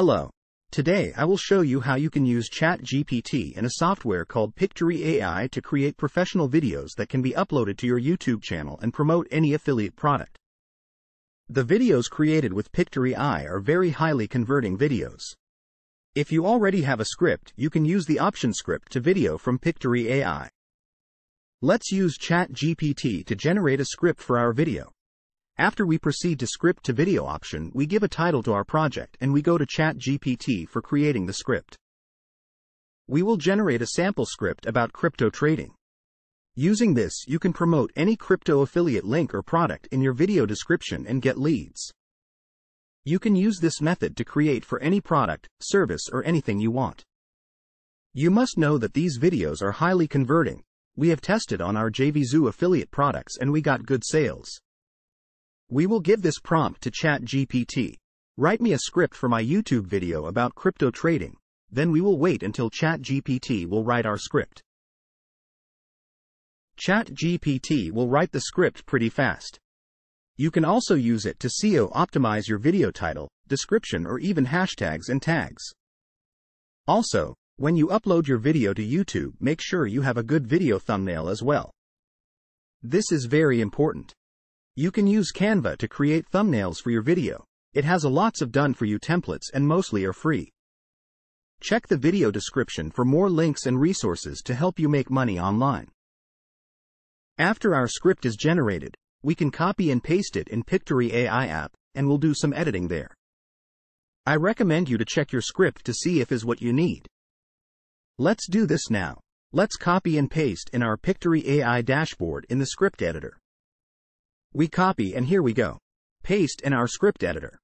Hello. Today I will show you how you can use ChatGPT and a software called Pictory AI to create professional videos that can be uploaded to your YouTube channel and promote any affiliate product. The videos created with Pictory AI are very highly converting videos. If you already have a script, you can use the option script to video from Pictory AI. Let's use ChatGPT to generate a script for our video. After we proceed to script to video option, we give a title to our project and we go to ChatGPT for creating the script. We will generate a sample script about crypto trading. Using this, you can promote any crypto affiliate link or product in your video description and get leads. You can use this method to create for any product, service or anything you want. You must know that these videos are highly converting. We have tested on our JVZoo affiliate products and we got good sales. We will give this prompt to ChatGPT. Write me a script for my YouTube video about crypto trading, then we will wait until ChatGPT will write our script. ChatGPT will write the script pretty fast. You can also use it to SEO optimize your video title, description or even hashtags and tags. Also, when you upload your video to YouTube, make sure you have a good video thumbnail as well. This is very important. You can use Canva to create thumbnails for your video. It has a lots of done for you templates and mostly are free. Check the video description for more links and resources to help you make money online. After our script is generated, we can copy and paste it in Pictory AI app, and we'll do some editing there. I recommend you to check your script to see if is what you need. Let's do this now. Let's copy and paste in our Pictory AI dashboard in the script editor. We copy and here we go. Paste in our script editor.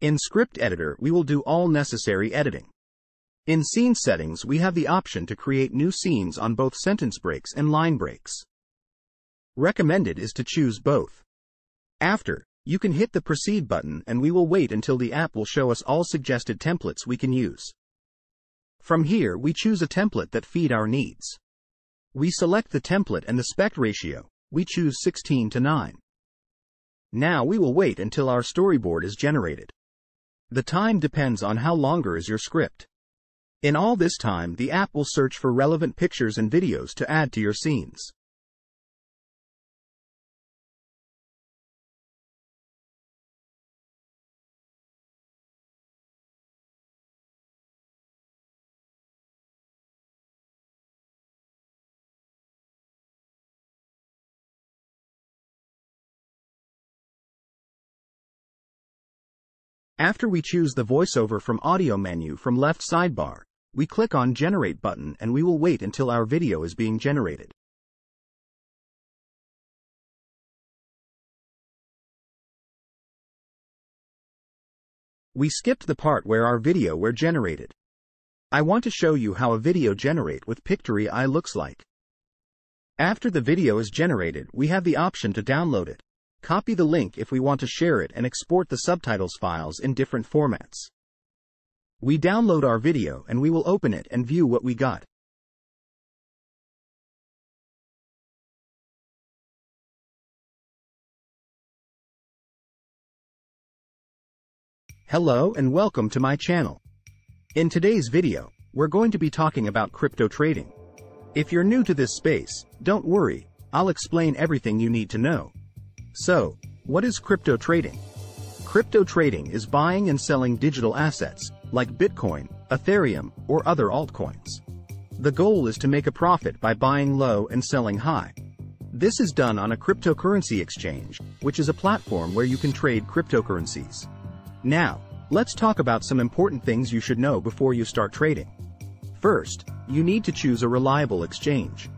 In Script Editor, we will do all necessary editing. In Scene Settings, we have the option to create new scenes on both sentence breaks and line breaks. Recommended is to choose both. After, you can hit the proceed button and we will wait until the app will show us all suggested templates we can use. From here we choose a template that feed our needs. We select the template and the aspect ratio, we choose 16 to 9. Now we will wait until our storyboard is generated. The time depends on how longer is your script. In all this time the app will search for relevant pictures and videos to add to your scenes. After we choose the voiceover from audio menu from left sidebar, we click on generate button and we will wait until our video is being generated. We skipped the part where our video were generated. I want to show you how a video generate with Pictory AI looks like. After the video is generated, we have the option to download it. Copy the link if we want to share it and export the subtitles files in different formats. We download our video and we will open it and view what we got. Hello and welcome to my channel. In today's video, we're going to be talking about crypto trading. If you're new to this space, don't worry, I'll explain everything you need to know. So, what is crypto trading? Crypto trading is buying and selling digital assets, like Bitcoin, Ethereum, or other altcoins. The goal is to make a profit by buying low and selling high. This is done on a cryptocurrency exchange, which is a platform where you can trade cryptocurrencies. Now, let's talk about some important things you should know before you start trading. First, you need to choose a reliable exchange.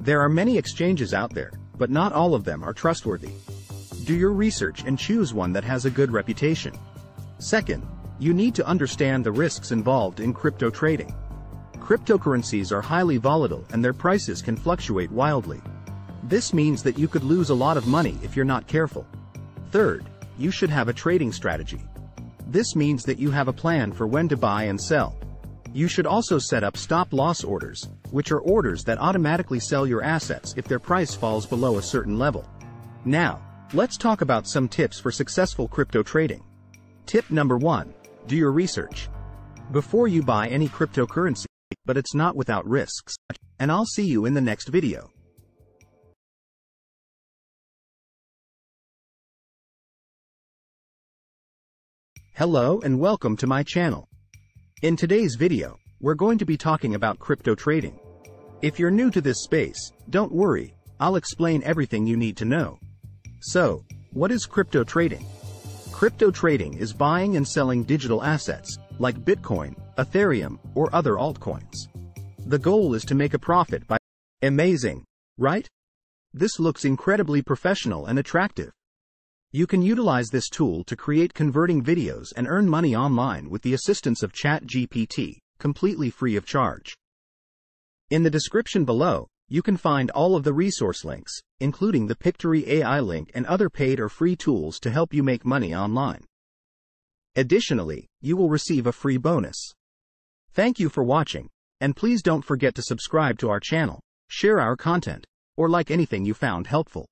There are many exchanges out there, but not all of them are trustworthy. Do your research and choose one that has a good reputation. Second, you need to understand the risks involved in crypto trading. Cryptocurrencies are highly volatile and their prices can fluctuate wildly. This means that you could lose a lot of money if you're not careful. Third, you should have a trading strategy. This means that you have a plan for when to buy and sell. You should also set up stop-loss orders, which are orders that automatically sell your assets if their price falls below a certain level. Now, let's talk about some tips for successful crypto trading. Tip number 1. Do your research. Before you buy any cryptocurrency, but it's not without risks. And I'll see you in the next video. Hello and welcome to my channel. In today's video, we're going to be talking about crypto trading. If you're new to this space, don't worry, I'll explain everything you need to know. So, what is crypto trading? Crypto trading is buying and selling digital assets, like Bitcoin, Ethereum, or other altcoins. The goal is to make a profit by amazing, right? This looks incredibly professional and attractive. You can utilize this tool to create converting videos and earn money online with the assistance of ChatGPT, completely free of charge. In the description below, you can find all of the resource links, including the Pictory AI link and other paid or free tools to help you make money online. Additionally, you will receive a free bonus. Thank you for watching, and please don't forget to subscribe to our channel, share our content, or like anything you found helpful.